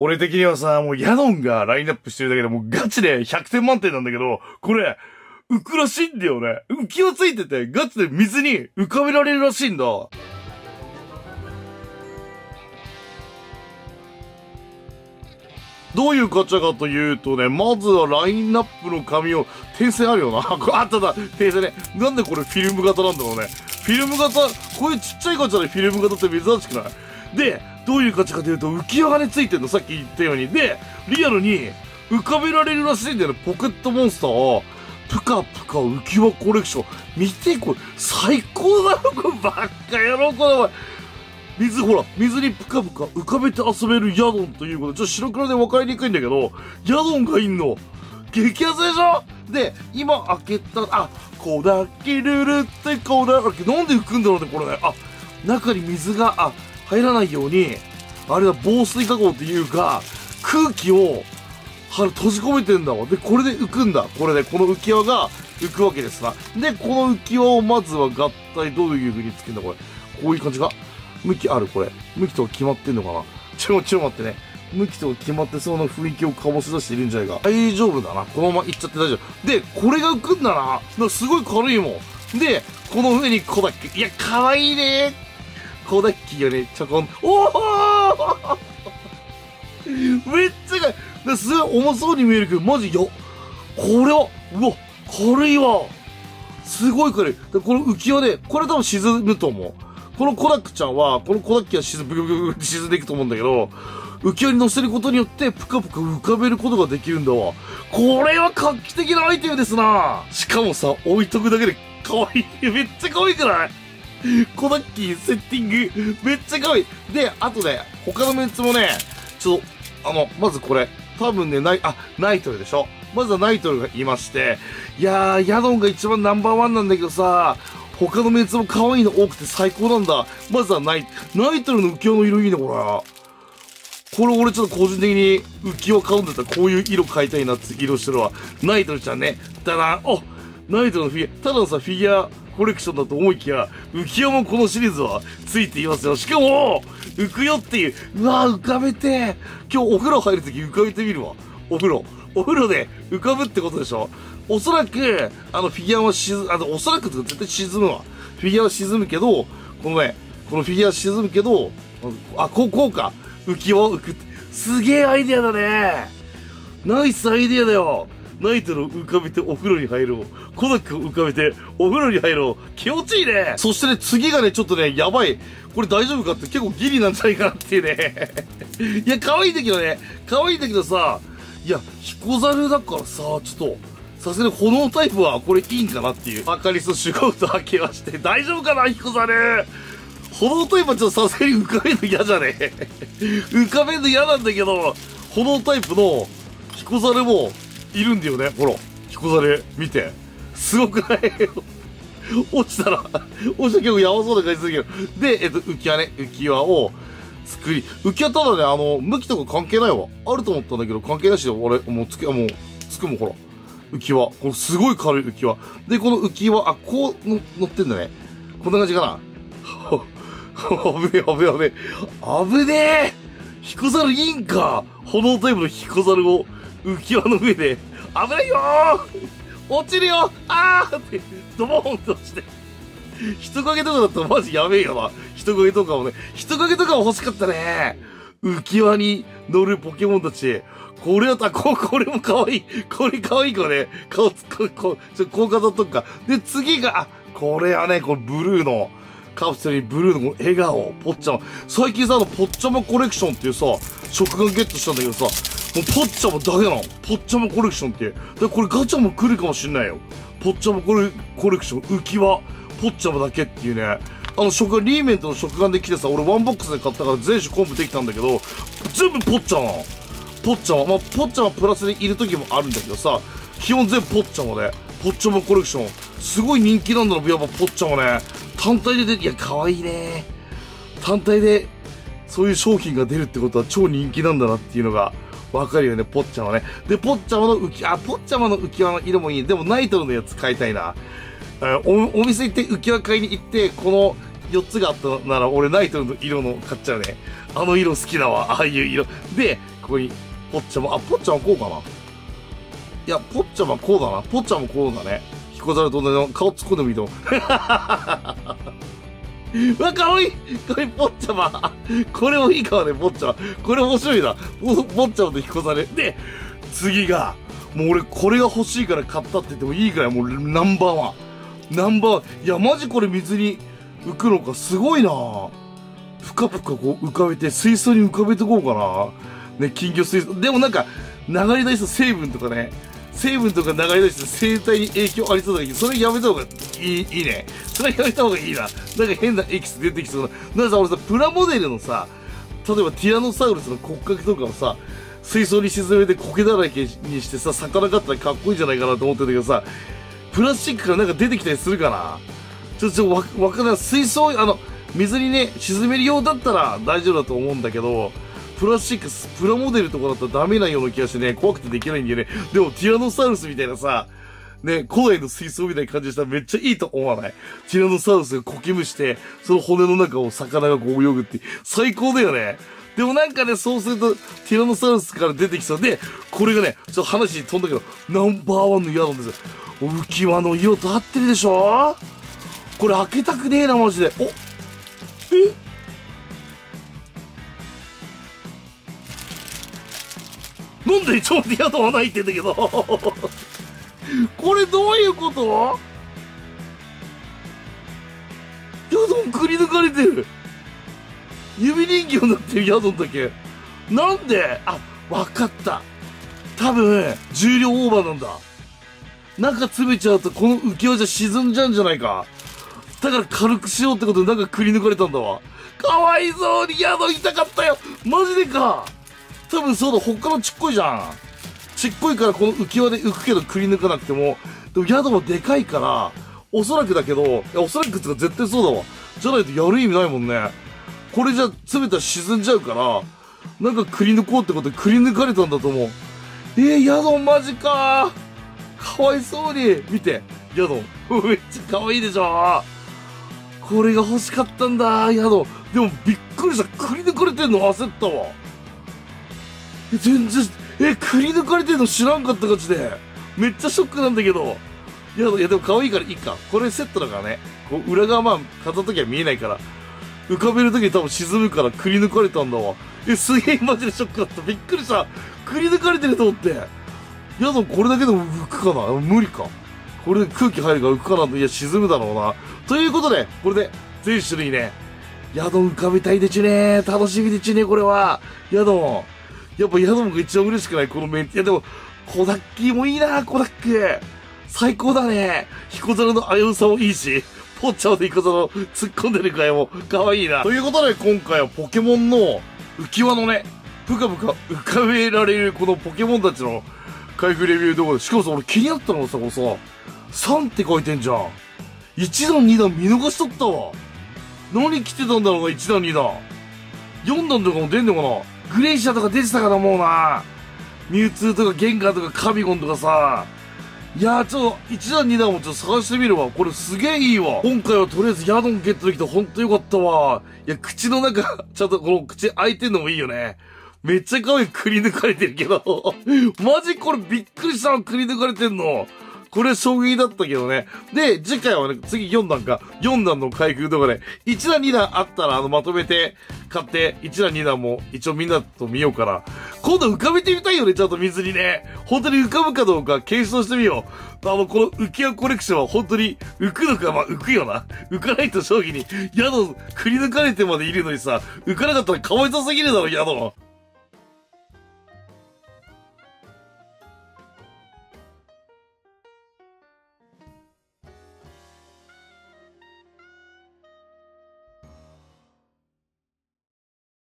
俺的にはさ、もうヤドンがラインナップしてるだけでもうガチで100点満点なんだけど、これ、浮くらしいんだよね。浮き輪ついてて、ガチで水に浮かべられるらしいんだ。どういうガチャかというとね、まずはラインナップの紙を、訂正あるよな。あっただ、訂正ね。なんでこれフィルム型なんだろうね。フィルム型、こういうちっちゃいガチャでフィルム型って珍しくない？で、どういうガチャかというと、浮き輪がねついてんの、さっき言ったように。で、リアルに浮かべられるらしいんだよね、ポケットモンスターを。ぷかぷか浮き輪コレクション。見て、これ、最高だろ、これ、ばっか野郎、これ、お前。水、ほら、水にぷかぷか浮かべて遊べるヤドンということで、ちょっと白黒で分かりにくいんだけど、ヤドンがいんの。激安でしょ？で、今開けた、あ、こだけるるってこだけ、なんで浮くんだろうね、これね。あ、中に水が、あ、入らないように、あれだ、防水加工っていうか、空気を、は閉じ込めてんだわ。で、これで浮くんだ。これで、この浮き輪が浮くわけですな。で、この浮き輪をまずは合体どういう風につけるんだ、これ。こういう感じが。向きある、これ。向きとか決まってんのかな？ちょ、ちょ待ってね。向きとか決まってそうな雰囲気を醸し出しているんじゃないか。大丈夫だな。このまま行っちゃって大丈夫。で、これが浮くんだな。だすごい軽いもん。で、この上にコダッキ。いや、かわいいね。コダッキーがね、ちょこん。おお めっちゃかい。すごい重そうに見えるけど、マジよ。これは、うわ、軽いわ。すごい軽い。でこの浮き輪で、これ多分沈むと思う。このコダックちゃんは、このコダッキは沈む、ブクブクブクって沈んでいくと思うんだけど、浮き輪に乗せることによって、ぷかぷか浮かべることができるんだわ。これは画期的なアイテムですなしかもさ、置いとくだけで、かわいい。めっちゃ可愛くない？コダッキーセッティング、めっちゃ可愛い。で、あとね、他のメンツもね、ちょっと、あの、まずこれ、多分ね、ナイ、あ、ナイトルでしょ？まずはナイトルがいまして、いやー、ヤドンが一番ナンバーワンなんだけどさ、他のメンツも可愛いの多くて最高なんだ。まずはナイ、ナイトルの浮世の色いいね、これ。これ俺ちょっと個人的に浮世を買うんだったらこういう色買いたいなって色してるわ。ナイトルちゃんね。だな、おナイトのフィギュア、ただのさ、フィギュアコレクションだと思いきや、浮世もこのシリーズはついていますよ。しかも、浮くよっていう、うわ浮かべて、今日お風呂入るとき浮かべてみるわ。お風呂。お風呂で浮かぶってことでしょおそらく、あの、フィギュアは沈む、あの、おそらく絶対沈むわ。フィギュアは沈むけど、このね、このフィギュアは沈むけど、あ、こう、こうか。浮き輪を浮くって。すげえアイディアだね。ナイスアイディアだよ。ナイトルを浮かべてお風呂に入ろう。コダックを浮かべてお風呂に入ろう。気持ちいいね。そしてね、次がね、ちょっとね、やばい。これ大丈夫かって結構ギリなんじゃないかなっていうね。いや、可愛いんだけどね。可愛いんだけどさ、いや、彦猿だからさ、ちょっと、さすがに炎タイプはこれいいんかなっていう。アカリストシュゴウと明けまして、大丈夫かな、彦猿。炎タイプはちょっとさすがに浮かべるの嫌じゃね浮かべるの嫌なんだけど、炎タイプの彦猿もいるんだよね。ほら、彦猿見て。すごくない？落ちたら、落ちたら結構やばそうな感じするけど。で、えっと、浮き輪ね、浮き輪を作り、浮き輪ただね、あの、向きとか関係ないわ。あると思ったんだけど、関係なしで、俺、もうつけ、もう、つくもん、ほら。浮き輪。これすごい軽い浮き輪。で、この浮き輪、あ、こうの乗ってんだね。こんな感じかな。危ねえ、危ねえ、危ねえ彦猿いいんか？炎タイプの彦猿を浮き輪の上で、危ないよ落ちるよあーって、ドボーンと落ちて。人影とかだったらマジやべえよな。人影とかもね。人影とかも欲しかったね。浮き輪に乗るポケモンたち。これだったら、こ、れも可愛い。これ可愛い子ね。顔つ、こ、こ、ちょ、こう飾っとくか。で、次が、あ、これはね、これブルーの、カプセルにブルーのの笑顔、ポッチャマ。最近さ、あの、ポッチャマコレクションっていうさ、食玩ゲットしたんだけどさ、もうポッチャマだけなの。ポッチャマコレクションって。で、これガチャも来るかもしんないよ。ポッチャマコレコレクション、浮き輪、ポッチャマだけっていうね。あの食玩、リーメントの食玩で来てさ、俺ワンボックスで買ったから全種コンプできたんだけど、全部ポッチャマ。ポッチャマ。まあ、ポッチャマプラスでいる時もあるんだけどさ、基本全部ポッチャマで、ポッチャマコレクション。すごい人気なんだろ、やっぱポッチャマね。単体で出て、いや、可愛いね。単体で、そういう商品が出るってことは超人気なんだなっていうのが、わかるよね、ポッチャマね。で、ポッチャマの浮き、あ、ポッチャマの浮き輪の色もいい。でも、ナイトルのやつ買いたいな。お、お店行って浮き輪買いに行って、この4つがあったなら、俺ナイトルの色の買っちゃうね。あの色好きだわ、ああいう色。で、ここに、ポッチャマ、あ、ポッチャマこうかな。いや、ポッチャマこうだな。ポッチャマこうだね。彦猿と同じ顔突っ込んでもいいと思う。うわ、かわいいこれ、ポッチャマ。これもいいかもね、ポッチャマ。これ面白いな。ポポッチャマと彦猿。で、次が、もう俺これが欲しいから買ったって言ってもいいからもうナンバーワン。ナンバーワン。いや、マジこれ水に浮くのかすごいなぷかぷかこう浮かべて水槽に浮かべてこうかな。ね、金魚水槽。でもなんか、流れ出した成分とかね、成分とか流れ出して生態に影響ありそうだけど、それやめた方がいい、いいね。それやめた方がいいな。なんか変なエキス出てきそうな。なんかさ、俺さ、プラモデルのさ、例えばティラノサウルスの骨格とかをさ、水槽に沈めて苔だらけにしてさ、魚飼ったらかっこいいんじゃないかなと思ってたけどさ、プラスチックからなんか出てきたりするかな？ちょっと、ちょっとわ、わかんない。水槽、あの、水にね、沈めるようだったら大丈夫だと思うんだけど、プラスチックス、プラモデルとかだったらダメなような気がしてね、怖くてできないんだよね。でも、ティラノサウルスみたいなさ、ね、古代の水槽みたいな感じしたらめっちゃいいと思わない？ティラノサウルスがこきむして、その骨の中を魚がこう泳ぐって、最高だよね。でもなんかね、そうすると、ティラノサウルスから出てきそうで、これがね、ちょっと話飛んだけど、ナンバーワンの宿ですよ。浮き輪の色と合ってるでしょ？これ開けたくねえな、マジで。おえ？なんでちょっとはないってんだけど。これどういうこと？宿くり抜かれてる。指人形になってる宿だけ。なんで？あ、わかった。多分、重量オーバーなんだ。中詰めちゃうとこの浮き輪じゃ沈んじゃうんじゃないか。だから軽くしようってことで中くり抜かれたんだわ。かわいそうに宿痛かったよマジでか多分そうだ、ほっからちっこいじゃん。ちっこいからこの浮き輪で浮くけどくり抜かなくても、でも宿もでかいから、おそらくだけど、おそらくってか絶対そうだわ。じゃないとやる意味ないもんね。これじゃ詰めたら沈んじゃうから、なんかくり抜こうってことでくり抜かれたんだと思う。えー、宿マジかかわいそうに。見て、宿。めっちゃかわいいでしょこれが欲しかったんだ、宿。でもびっくりした。くり抜かれてんの焦ったわ。全然、え、くり抜かれてんの知らんかった感じで。めっちゃショックなんだけど。いや、いやでも可愛いからいいか。これセットだからね。こう裏側まあ、飾っときは見えないから。浮かべるときに多分沈むからくり抜かれたんだわ。え、すげえマジでショックだった。びっくりした。くり抜かれてると思って。いや、でもこれだけでも浮くかな無理か。これで空気入るから浮くかなと。いや、沈むだろうな。ということで、これで全種類ね、宿浮かべたいでちゅね楽しみでちゅねこれは。宿。やっぱ宿もが一番嬉しくないこのメンテ。いや、でも、コダッキーもいいなコダック。最高だね。彦猿の危うさもいいし。ポッチャオでイカザの突っ込んでる回も可愛いな。ということで今回はポケモンの浮き輪のね、ぷかぷか浮かべられるこのポケモンたちの開封レビュー動画で、しかもさ、俺気になったのがさ、このさ、3って書いてんじゃん。1段2段見逃しとったわ。何来てたんだろうな、1段2段。4段とかも出んのかな？グレイシャとか出てたからもうな。ミュウツーとかゲンガーとかカビゴンとかさ、いやー、ちょっと、1段2段もちょっと探してみるわ。これすげえいいわ。今回はとりあえずヤドンゲットできてほんとよかったわ。いや、口の中、ちゃんとこの口開いてんのもいいよね。めっちゃ可愛いくり抜かれてるけど。マジこれびっくりしたわ、くり抜かれてんの。これ衝撃だったけどね。で、次回はね、次4段か、4段の開封動画で、1段2段あったら、あの、まとめて買って、1段2段も一応みんなと見ようから。今度浮かべてみたいよね、ちゃんと水にね。本当に浮かぶかどうか検証してみよう。あの、この浮き輪コレクションは本当に浮くのか、まあ、浮くよな。浮かないと正気に、宿、くり抜かれてまでいるのにさ、浮かなかったらかわいそすぎるだろ、宿。